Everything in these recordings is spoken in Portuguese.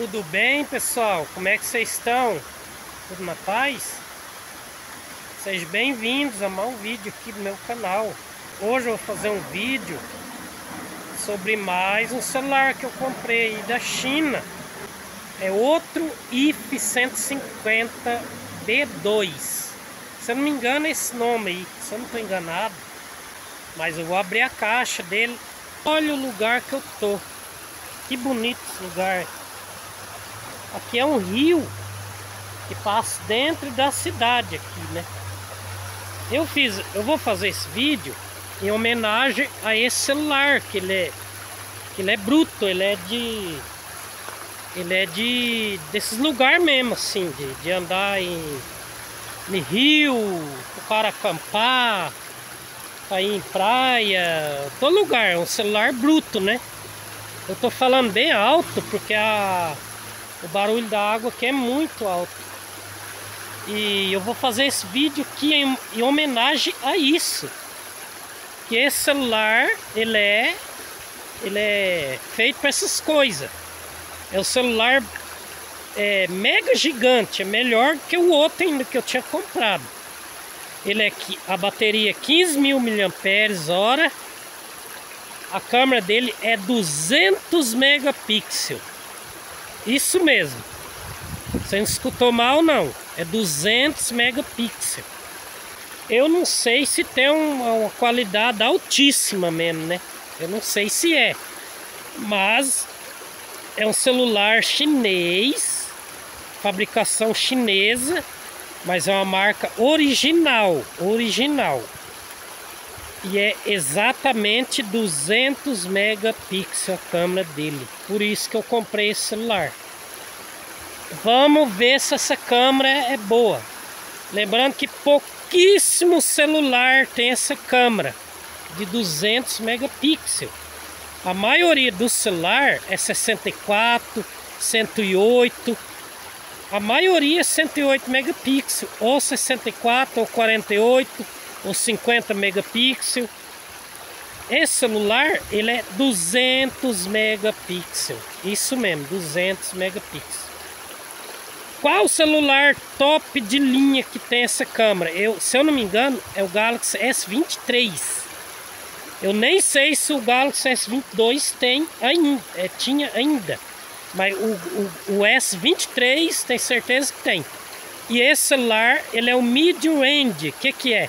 Tudo bem, pessoal? Como é que vocês estão? Tudo na paz? Sejam bem-vindos a mais um vídeo aqui do meu canal. Hoje eu vou fazer um vídeo sobre mais um celular que eu comprei da China. É outro IF 150 B2. Se eu não me engano é esse nome aí, se eu não estou enganado. Mas eu vou abrir a caixa dele. Olha o lugar que eu tô. Que bonito esse lugar. Aqui é um rio que passa dentro da cidade aqui, né? Eu fiz, eu vou fazer esse vídeo em homenagem a esse celular que ele é, que ele é bruto, ele é de, ele é de desses lugares mesmo, assim, de, de andar em, em rio, para acampar, para ir em praia, todo lugar, é um celular bruto, né? Eu tô falando bem alto porque a o barulho da água aqui é muito alto. E eu vou fazer esse vídeo aqui em, em homenagem a isso. Que esse celular, ele é, ele é feito para essas coisas. É o celular é, mega gigante, é melhor que o outro ainda que eu tinha comprado. Ele é a bateria 15 mil mAh, a câmera dele é 200 megapixels. Isso mesmo. Você não escutou mal não. É 200 megapixels. Eu não sei se tem uma qualidade altíssima mesmo, né? Eu não sei se é. Mas é um celular chinês, fabricação chinesa, mas é uma marca original, original e é exatamente 200 megapixels a câmera dele. Por isso que eu comprei esse celular. Vamos ver se essa câmera é boa. Lembrando que pouquíssimo celular tem essa câmera de 200 megapixels. A maioria do celular é 64, 108. A maioria é 108 megapixels, ou 64 ou 48 ou 50 megapixels. Esse celular ele é 200 megapixels. Isso mesmo, 200 megapixels. Qual celular top de linha que tem essa câmera? Eu, se eu não me engano, é o Galaxy S23. Eu nem sei se o Galaxy S22 tem ainda, é, tinha ainda. Mas o, o, o S23 tem certeza que tem. E esse celular, ele é o mid range. O que que é?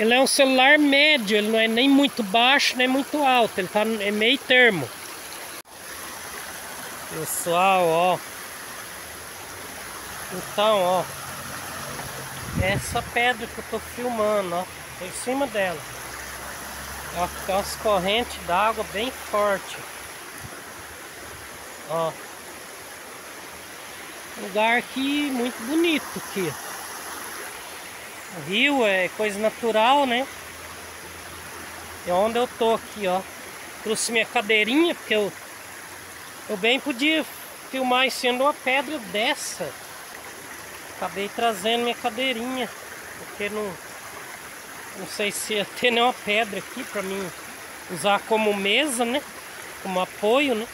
Ele é um celular médio, ele não é nem muito baixo, nem muito alto, ele tá é meio termo. Pessoal, ó. Então, ó. Essa pedra que eu tô filmando, ó. Tô em cima dela. Ó, tem umas correntes d'água bem forte. Ó. Lugar aqui muito bonito aqui. O rio é coisa natural, né? É onde eu tô aqui, ó. Trouxe minha cadeirinha, porque eu, eu bem podia filmar de uma pedra dessa. Acabei trazendo minha cadeirinha, porque não, não sei se ia ter nenhuma pedra aqui pra mim usar como mesa, né? Como apoio, né?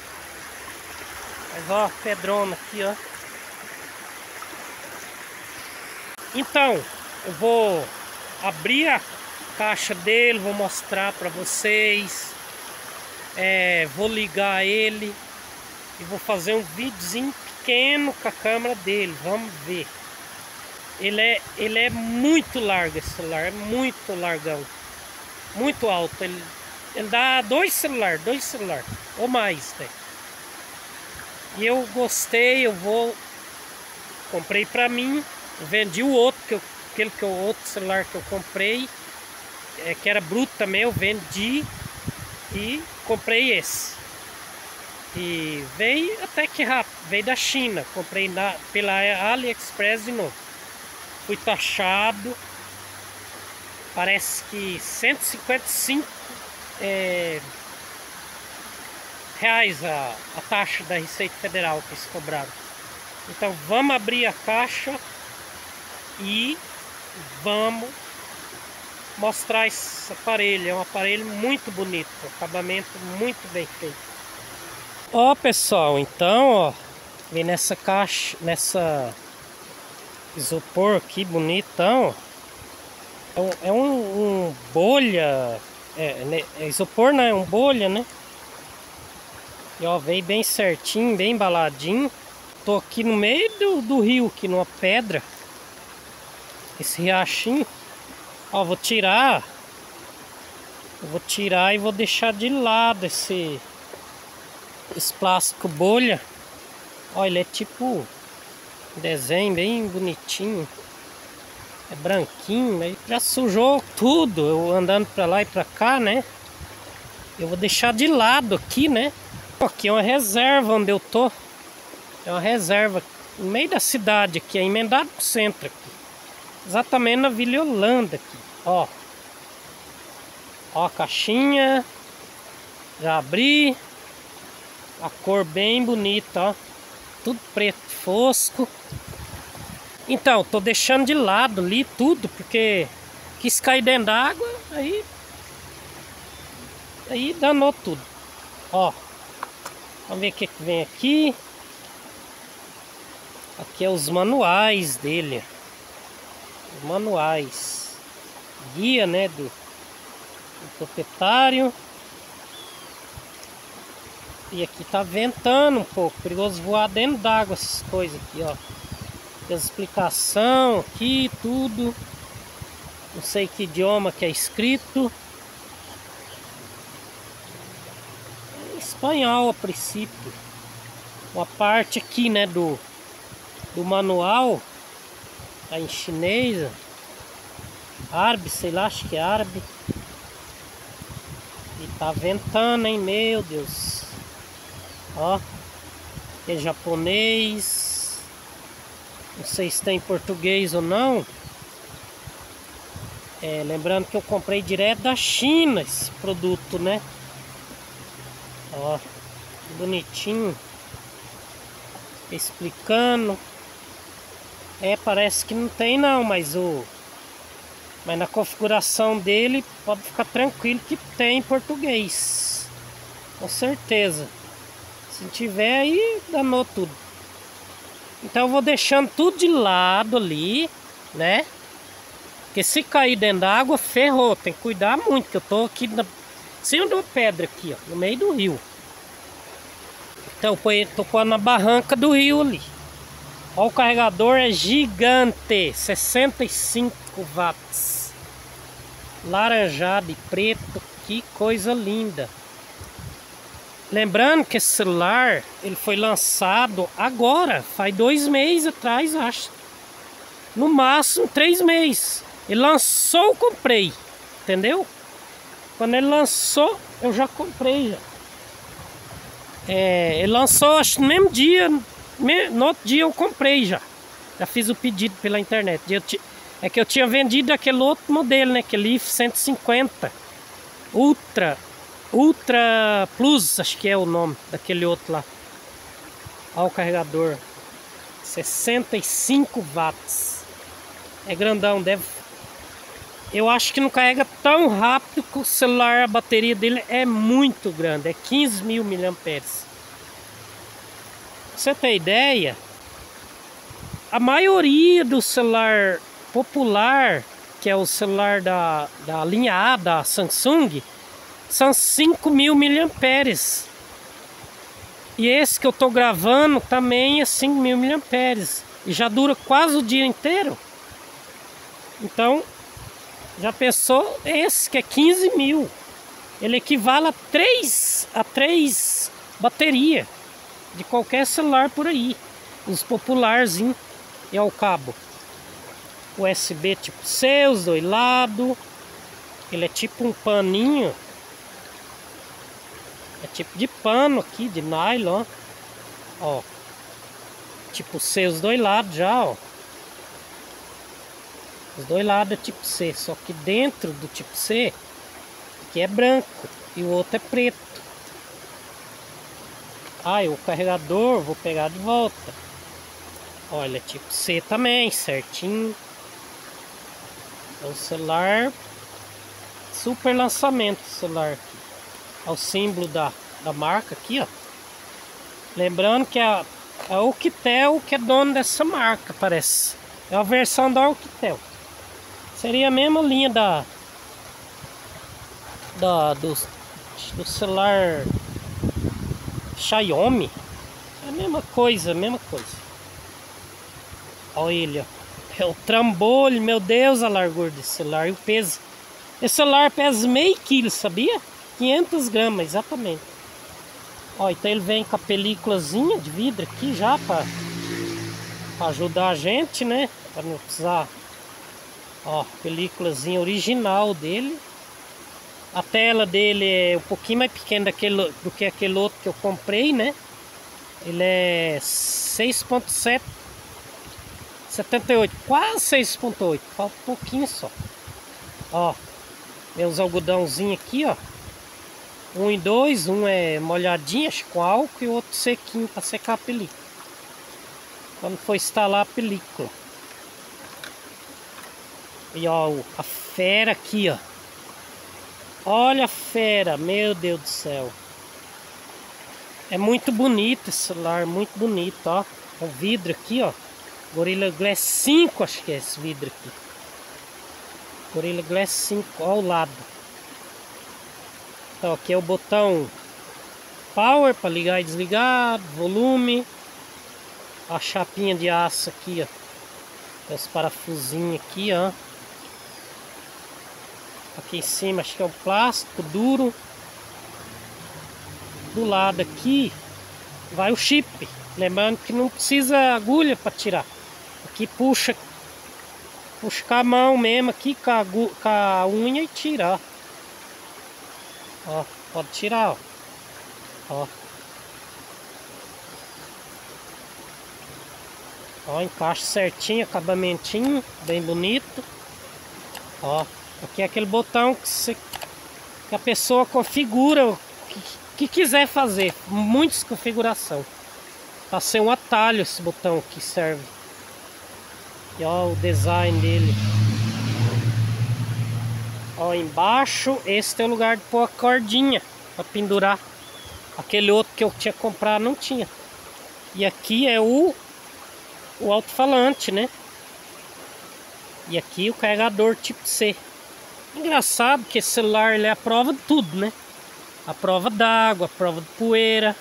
Mas ó, pedrona aqui, ó. Então, eu vou abrir a caixa dele, vou mostrar para vocês. É, vou ligar ele e vou fazer um videozinho pequeno com a câmera dele. Vamos ver. Ele é, ele é muito largo esse celular, é muito largão. Muito alto. Ele, ele dá dois celulares, dois celulares, ou mais, né? E eu gostei, eu vou. Comprei pra mim, vendi o outro que eu aquele que o outro celular que eu comprei, é, que era bruto também, eu vendi e comprei esse. E veio até que rápido, veio da China, comprei na, pela AliExpress de novo. Fui taxado, parece que 155 é, reais a, a taxa da Receita Federal que eles cobraram. Então vamos abrir a caixa e vamos mostrar esse aparelho. É um aparelho muito bonito, acabamento muito bem feito. Ó pessoal, então ó, Vem nessa caixa, nessa isopor aqui, bonitão. É um, é um, um bolha, é, né, é, isopor não, é um bolha, né? E ó, veio bem certinho, bem embaladinho. Tô aqui no meio do, do rio, aqui numa pedra. Esse riachinho. Ó, vou tirar. Vou tirar e vou deixar de lado esse, esse plástico bolha. Olha, ele é tipo desenho bem bonitinho. É branquinho, aí já sujou tudo. Eu andando pra lá e pra cá, né? Eu vou deixar de lado aqui, né? Aqui é uma reserva onde eu tô. É uma reserva no meio da cidade aqui, é emendado pro centro aqui. Exatamente na Vila Holanda aqui, ó. Ó a caixinha. Já abri. A cor bem bonita, ó tudo preto fosco. Então, tô deixando de lado ali tudo, porque quis cair dentro d'água, aí aí danou tudo. Ó, vamos ver o que, que vem aqui. Aqui é os manuais dele. Manuais. Guia, né, do, do proprietário. E aqui tá ventando um pouco, perigoso voar dentro d'água essas coisas aqui, ó. Tem explicação aqui, tudo. Não sei que idioma que é escrito. Espanhol a princípio. Uma parte aqui, né, do, do manual. Tá em chinês. Árabe, sei lá, acho que é árabe. E tá ventando, hein, meu Deus. Ó, é japonês. Não sei se tem português ou não. É, lembrando que eu comprei direto da China esse produto, né? Ó, bonitinho. Explicando. É, parece que não tem não, mas o... Mas na configuração dele, pode ficar tranquilo que tem português. Com certeza. Se tiver aí, danou tudo. Então eu vou deixando tudo de lado ali, né? Porque se cair dentro da água, ferrou. Tem que cuidar muito, que eu tô aqui na cima de uma pedra aqui, ó, no meio do rio. Então eu tô na barranca do rio ali. Ó, o carregador é gigante, 65 watts. Laranjado e preto, que coisa linda. Lembrando que esse celular ele foi lançado agora, faz dois meses atrás, acho. No máximo três meses. Ele lançou, comprei. Entendeu? Quando ele lançou, eu já comprei já. É, ele lançou, acho no mesmo dia. No outro dia eu comprei já. Já fiz o pedido pela internet. É que eu tinha vendido aquele outro modelo, né? Aquele IF 150 Ultra Ultra Plus, acho que é o nome daquele outro lá. Olha o carregador. 65 watts. É grandão, deve. Eu acho que não carrega tão rápido que o celular, a bateria dele é muito grande. É 15 mil miliamperes. Você tem ideia? A maioria do celular popular, que é o celular da, da linha A da Samsung, são 5 mil miliamperes. E esse que eu estou gravando também é 5 mil miliamperes. E já dura quase o dia inteiro. Então, já pensou esse que é 15 mil. Ele equivale a 3, a 3 bateria de qualquer celular por aí. Os popularzinhos e ao cabo. USB tipo C, os dois lados. Ele é tipo um paninho é tipo de pano aqui, de nylon. Ó. Tipo C, os dois lados já, ó. Os dois lados é tipo C, só que dentro do tipo C, aqui é branco e o outro é preto. Ah, o carregador vou pegar de volta. Olha, tipo C também, certinho. É o celular, super lançamento celular aqui ao símbolo da, da marca aqui, ó. Lembrando que a, É o Alcatel que é dono dessa marca, parece. É a versão da Alcatel. Seria a mesma linha da, da do, do celular Xiaomi. É a mesma coisa, a mesma coisa. Olha ele, ó. É o trambolho, meu Deus, a largura desse celular e o peso. Esse celular pesa meio quilo, sabia? 500 gramas, exatamente. Ó, então ele vem com a películazinha de vidro aqui já para ajudar a gente, né? Para não precisar. Ó, películazinha original dele. A tela dele é um pouquinho mais pequena daquele, do que aquele outro que eu comprei, né? Ele é 6.7 78, quase 6.8, falta um pouquinho só. Ó, meus algodãozinhos aqui, ó. Um e dois, um é molhadinho, acho com álcool e o outro sequinho para secar a película. Quando for instalar a película. E ó, a fera aqui, ó. Olha a fera, meu Deus do céu. É muito bonito esse celular, muito bonito, ó. O vidro aqui, ó. Gorilla Glass 5, acho que é esse vidro aqui. Gorilla Glass 5, ao lado. Então aqui é o botão Power para ligar e desligar, volume. A chapinha de aço aqui, ó. Os parafusinhos aqui, ó. Aqui em cima acho que é o plástico duro. Do lado aqui vai o chip. Lembrando que não precisa agulha para tirar. Aqui puxa, puxa com a mão mesmo aqui com a, com a unha e tira, ó. ó. pode tirar, ó. Ó. Ó, encaixa certinho, acabamentinho, bem bonito. Ó. Aqui é aquele botão que, você, que a pessoa configura o que, que quiser fazer. Muitas configuração. Pra ser um atalho esse botão que serve. E ó o design dele. Ó, embaixo, esse é o lugar de pôr a cordinha para pendurar. Aquele outro que eu tinha comprado não tinha. E aqui é o, o alto-falante, né? E aqui o carregador tipo C. Engraçado que esse celular ele é a prova de tudo, né? A prova d'água, a prova de poeira,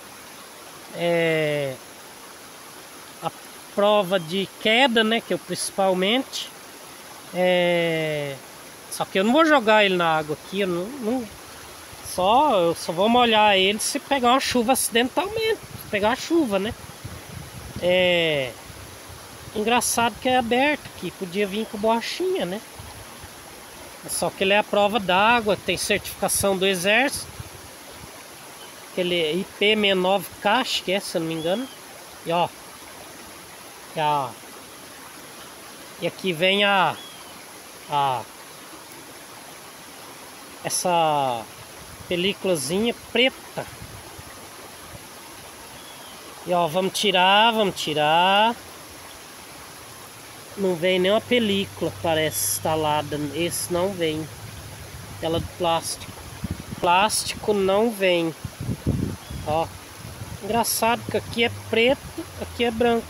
é... a prova de queda, né? Que o principalmente. É... Só que eu não vou jogar ele na água aqui, eu não, não... Só, eu só vou molhar ele se pegar uma chuva acidentalmente. Pegar a chuva, né? É... Engraçado que é aberto aqui, podia vir com borrachinha, né? Só que ele é a prova d'água, tem certificação do exército. Aquele é IP69K, acho que é, se eu não me engano. E ó. E, a, e aqui vem a, a essa películazinha preta. E ó, vamos tirar, vamos tirar. Não vem nenhuma película, parece, instalada. Esse não vem. Ela de plástico. Plástico não vem. Ó. Engraçado que aqui é preto, aqui é branco.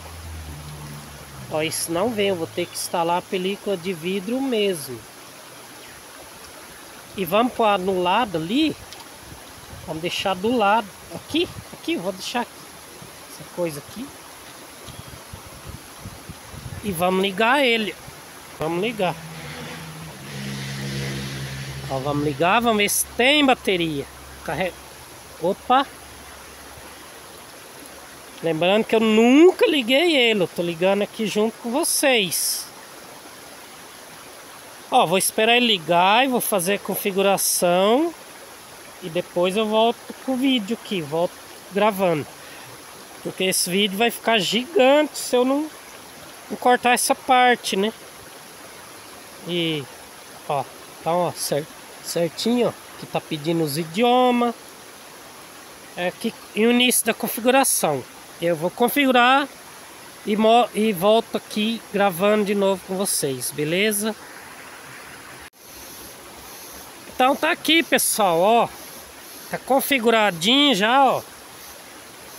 Ó, esse não vem. Eu vou ter que instalar a película de vidro mesmo. E vamos pôr no lado ali. Vamos deixar do lado. Aqui, aqui, vou deixar aqui. Essa coisa aqui. E vamos ligar ele. Vamos ligar. Ó, vamos ligar, vamos ver se tem bateria. Carrega. Opa! Lembrando que eu nunca liguei ele, eu tô ligando aqui junto com vocês. Ó, vou esperar ele ligar e vou fazer a configuração. E depois eu volto com o vídeo aqui, volto gravando. Porque esse vídeo vai ficar gigante se eu não Vou cortar essa parte, né? E, ó, tá, ó, cert, certinho, ó, que tá pedindo os idiomas. É aqui e o início da configuração. Eu vou configurar e, e volto aqui gravando de novo com vocês, beleza? Então tá aqui, pessoal, ó. Tá configuradinho já, ó.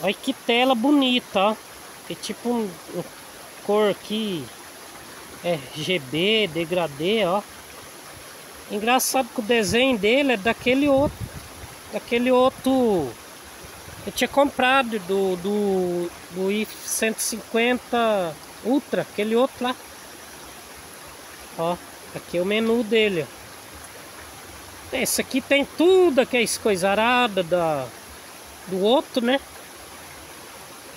Olha que tela bonita, ó. Tem tipo um, um cor aqui é GB, degradê, ó. Engraçado que o desenho dele é daquele outro, daquele outro eu tinha comprado do do do i150 Ultra, aquele outro lá. Ó, aqui é o menu dele, ó. Esse aqui tem tudo aquelas coisa arada da do outro, né?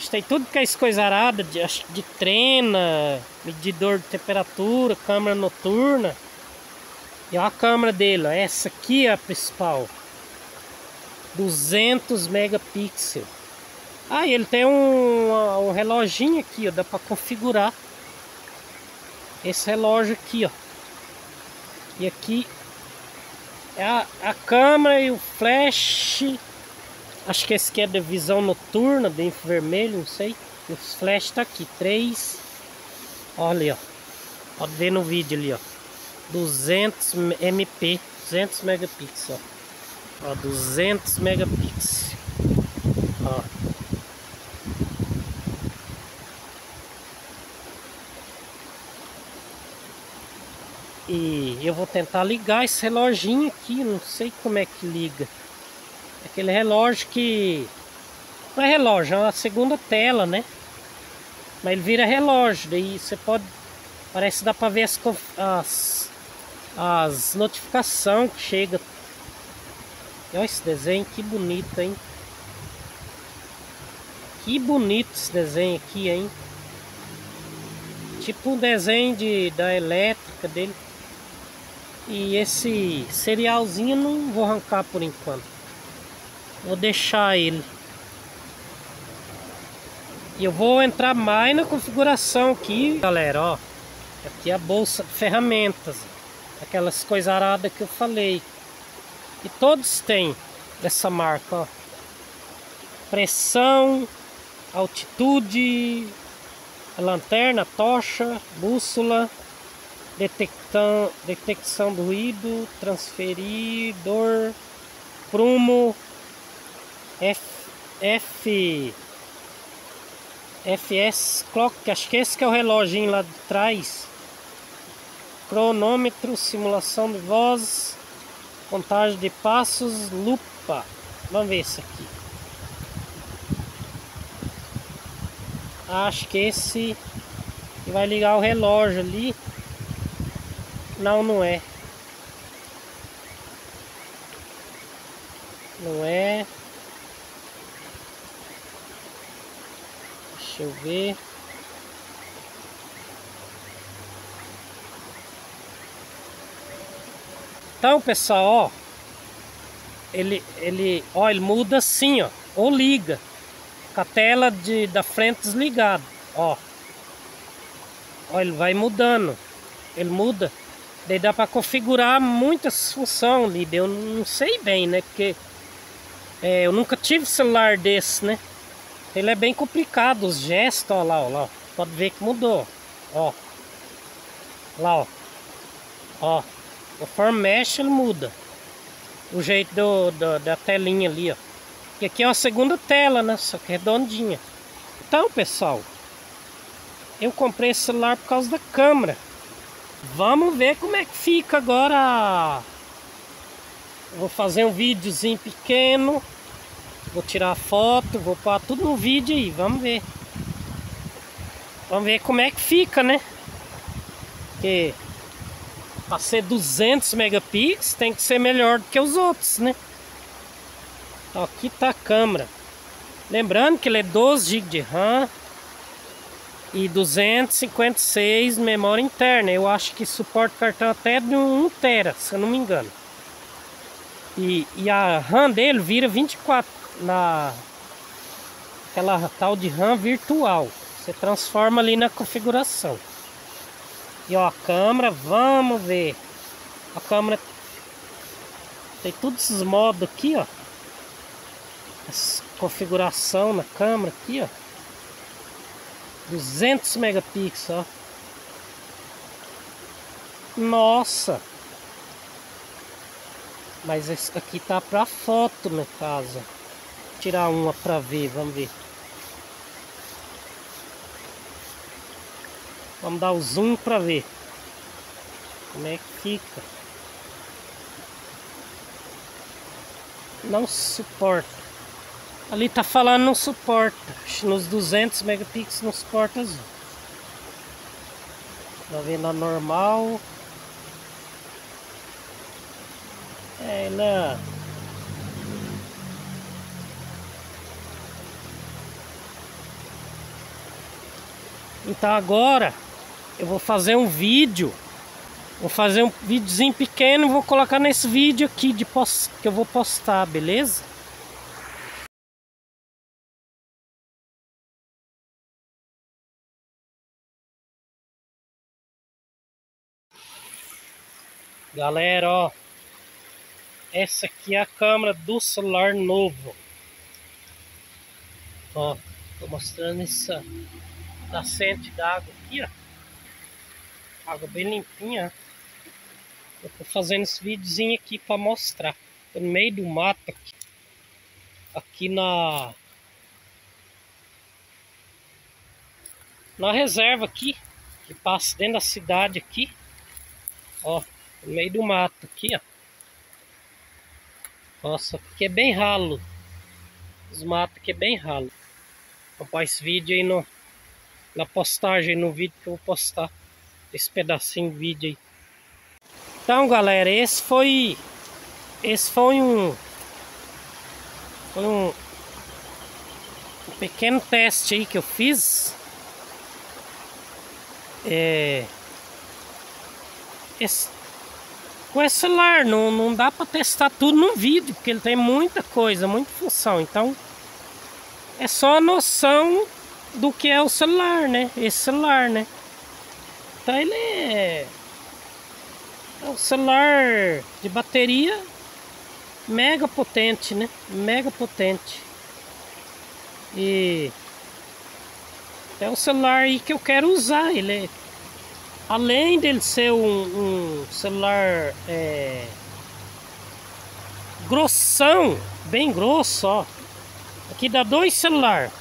Tem tudo que é arada de, de trena, medidor de temperatura, câmera noturna. E olha a câmera dele, ó. essa aqui é a principal. 200 megapixels. Ah, ele tem um, um reloginho aqui, ó, dá para configurar. Esse relógio aqui, ó. E aqui é a, a câmera e o flash Acho que esse aqui é de visão noturna, de infravermelho, não sei. E os flash tá aqui, três. Olha ali, ó. Pode ver no vídeo ali, ó. 200 MP, 200 megapixels, ó. ó 200 megapixels. Ó. E eu vou tentar ligar esse reloginho aqui, não sei como é que liga. Aquele relógio que... Não é relógio, é uma segunda tela, né? Mas ele vira relógio, daí você pode... Parece que dá pra ver as, as, as notificações que chega. Olha esse desenho, que bonito, hein? Que bonito esse desenho aqui, hein? Tipo um desenho de, da elétrica dele. E esse serialzinho não vou arrancar por enquanto. Vou deixar ele. E eu vou entrar mais na configuração aqui, galera, ó. Aqui é a bolsa de ferramentas. Aquelas coisas aradas que eu falei. E todos têm dessa marca, ó. Pressão, altitude, lanterna, tocha, bússola, detectão, detecção do ruído, transferidor, prumo, F, F FS Clock, acho que esse que é o reloginho lá de trás. Cronômetro, simulação de voz, contagem de passos, lupa. Vamos ver esse aqui. Acho que esse vai ligar o relógio ali. Não, não é. Não é. Deixa eu ver. Então, pessoal, ó, ele, ele, ó, ele muda assim, ó, ou liga, com a tela de, da frente desligada, ó. Ó, ele vai mudando, ele muda, daí dá para configurar muitas funções ali, eu não sei bem, né, porque é, eu nunca tive celular desse, né. Ele é bem complicado, os gestos, ó lá, ó lá. Pode ver que mudou, ó. Lá, ó. Ó. O form mesh ele muda. O jeito do, do, da telinha ali, ó. E aqui é uma segunda tela, né? Só que redondinha. Então, pessoal. Eu comprei esse celular por causa da câmera. Vamos ver como é que fica agora. Vou fazer um videozinho pequeno Vou tirar foto, vou pôr tudo no vídeo aí, vamos ver. Vamos ver como é que fica, né? Porque para ser 200 megapixels tem que ser melhor do que os outros, né? Aqui tá a câmera. Lembrando que ele é 12 GB de RAM e 256 memória interna. Eu acho que suporta cartão até de 1 tera, se eu não me engano. E, e a RAM dele vira 24 na aquela tal de RAM virtual. Você transforma ali na configuração. E ó, a câmera, vamos ver. A câmera tem todos esses modos aqui, ó. Essa configuração na câmera aqui, ó. 200 megapixels, ó. Nossa! Mas esse aqui tá para foto, no caso tirar uma pra ver, vamos ver. Vamos dar o zoom para ver como é que fica. Não suporta. Ali tá falando não suporta. Nos 200 megapixels não suporta zoom. Tá vendo a normal. É, ela Então agora eu vou fazer um vídeo. Vou fazer um videozinho pequeno e vou colocar nesse vídeo aqui de post... que eu vou postar, beleza? Galera, ó. Essa aqui é a câmera do celular novo. Ó, tô mostrando essa nascente d'água aqui, ó. Água bem limpinha. Eu tô fazendo esse videozinho aqui para mostrar. Tô no meio do mato aqui. Aqui na... Na reserva aqui. Que passa dentro da cidade aqui. Ó, no meio do mato aqui, ó. Nossa, aqui é bem ralo. Os matos aqui é bem ralo. Vou esse vídeo aí no, na postagem, no vídeo que eu vou postar. Esse pedacinho de vídeo aí. Então, galera, esse foi... Esse foi um... Foi um... Um pequeno teste aí que eu fiz. É... Esse, com esse celular, não, não dá para testar tudo num vídeo, porque ele tem muita coisa, muita função. Então, é só a noção do que é o celular, né? Esse celular, né? Então ele é, é um celular de bateria mega potente, né? Mega potente. E é um celular aí que eu quero usar. Ele é, além dele ser um, um celular é, grossão, bem grosso, ó. Aqui dá dois celulares.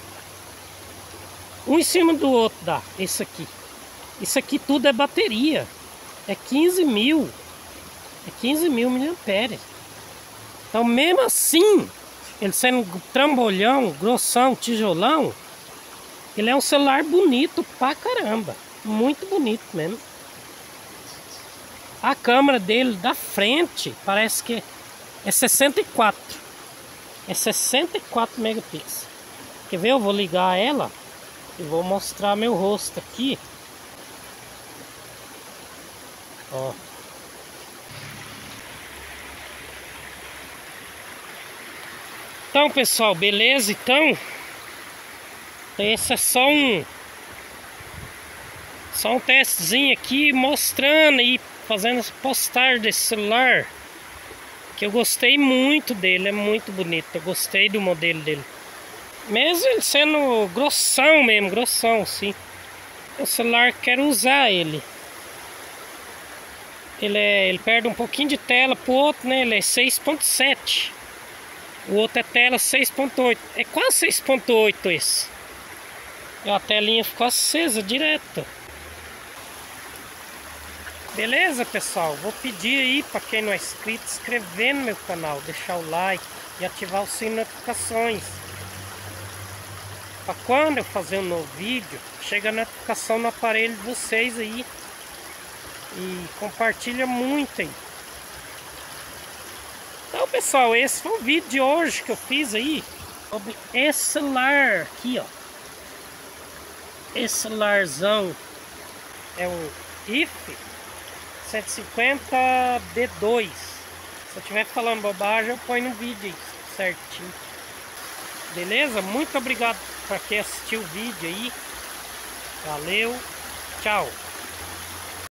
Um em cima do outro dá, esse aqui. Isso aqui tudo é bateria. É 15 mil. É 15 mil miliamperes. Então mesmo assim, ele sendo trambolhão, grossão, tijolão, ele é um celular bonito pra caramba. Muito bonito mesmo. A câmera dele da frente parece que é 64. É 64 megapixels. Quer ver? Eu vou ligar ela. E vou mostrar meu rosto aqui. Ó. Então, pessoal, beleza? Então, esse é só um só um testezinho aqui mostrando e fazendo postar desse celular que eu gostei muito dele, é muito bonito. Eu gostei do modelo dele. Mesmo ele sendo grossão mesmo, grossão, sim. O celular quero usar ele. Ele, é, ele perde um pouquinho de tela pro outro, né? Ele é 6.7. O outro é tela 6.8. É quase 6.8 esse. E a telinha ficou acesa direto. Beleza, pessoal? Vou pedir aí para quem não é inscrito, inscrever no meu canal, deixar o like e ativar o sininho de notificações. Para quando eu fazer um novo vídeo, chega a notificação no aparelho de vocês aí. E compartilha muito aí. Então pessoal, esse foi o vídeo de hoje que eu fiz aí. Sobre esse celular aqui, ó. Esse celularzão é um IF 150D2. Se eu estiver falando bobagem, eu ponho no vídeo aí, certinho. Beleza? Muito obrigado para quem assistiu o vídeo aí. Valeu. Tchau.